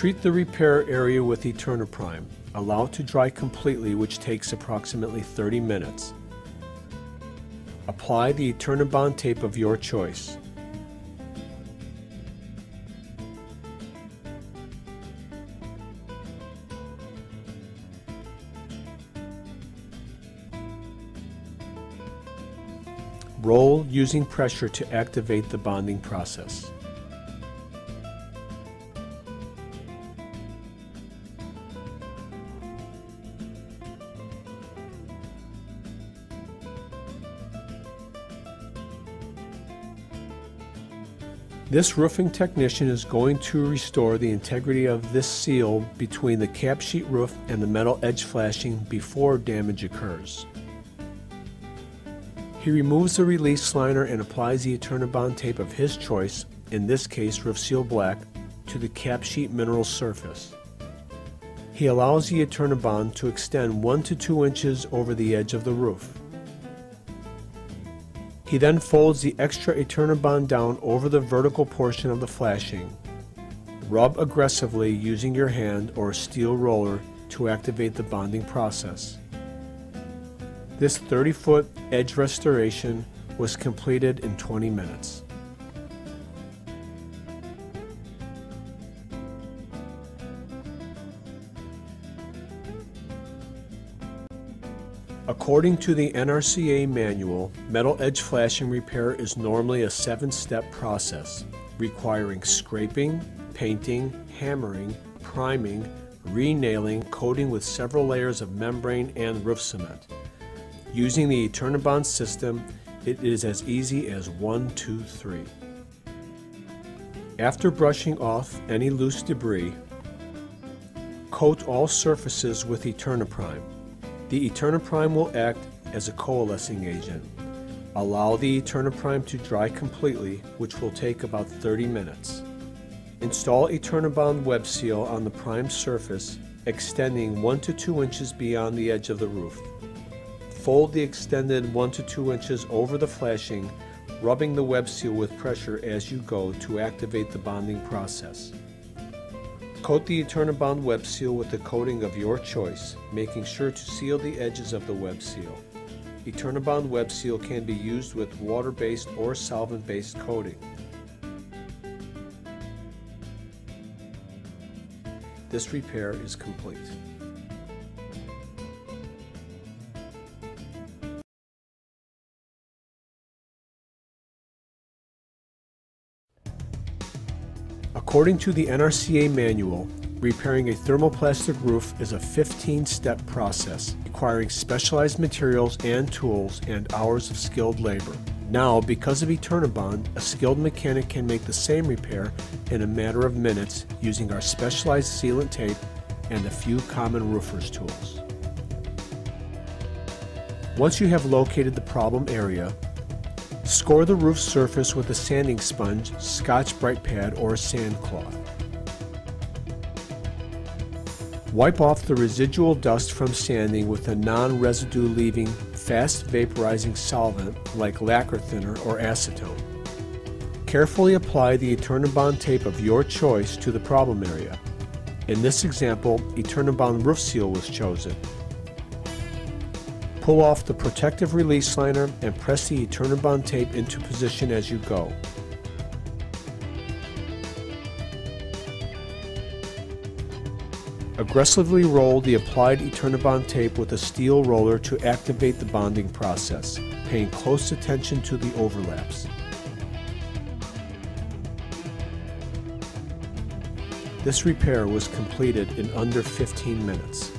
Treat the repair area with Eterna-Prime. Allow it to dry completely which takes approximately 30 minutes. Apply the Eternabond tape of your choice. Roll using pressure to activate the bonding process. This roofing technician is going to restore the integrity of this seal between the cap sheet roof and the metal edge flashing before damage occurs. He removes the release liner and applies the Eternabond tape of his choice, in this case Roof Seal Black, to the cap sheet mineral surface. He allows the Eternabond to extend 1 to 2 inches over the edge of the roof. He then folds the extra Eternabond down over the vertical portion of the flashing. Rub aggressively using your hand or a steel roller to activate the bonding process. This 30 foot edge restoration was completed in 20 minutes. According to the NRCA manual, metal edge flashing repair is normally a seven step process requiring scraping, painting, hammering, priming, re-nailing, coating with several layers of membrane and roof cement. Using the Eternabond system, it is as easy as one, two, three. After brushing off any loose debris, coat all surfaces with Eterna-Prime. The Eterna-Prime will act as a coalescing agent. Allow the Eterna-Prime to dry completely, which will take about 30 minutes. Install Eternabond web seal on the primed surface, extending 1 to 2 inches beyond the edge of the roof. Fold the extended 1 to 2 inches over the flashing, rubbing the web seal with pressure as you go to activate the bonding process. Coat the Eternabond web seal with the coating of your choice, making sure to seal the edges of the web seal. Eternabond web seal can be used with water-based or solvent-based coating. This repair is complete. According to the NRCA manual, repairing a thermoplastic roof is a 15-step process requiring specialized materials and tools and hours of skilled labor. Now, because of Eternabond, a skilled mechanic can make the same repair in a matter of minutes using our specialized sealant tape and a few common roofer's tools. Once you have located the problem area, Score the roof surface with a sanding sponge, Scotch-Brite pad, or a sand cloth. Wipe off the residual dust from sanding with a non-residue leaving fast vaporizing solvent like lacquer thinner or acetone. Carefully apply the Eternabond tape of your choice to the problem area. In this example, Eternabond roof seal was chosen. Pull off the protective release liner and press the Eternabond tape into position as you go. Aggressively roll the applied Eternabond tape with a steel roller to activate the bonding process, paying close attention to the overlaps. This repair was completed in under 15 minutes.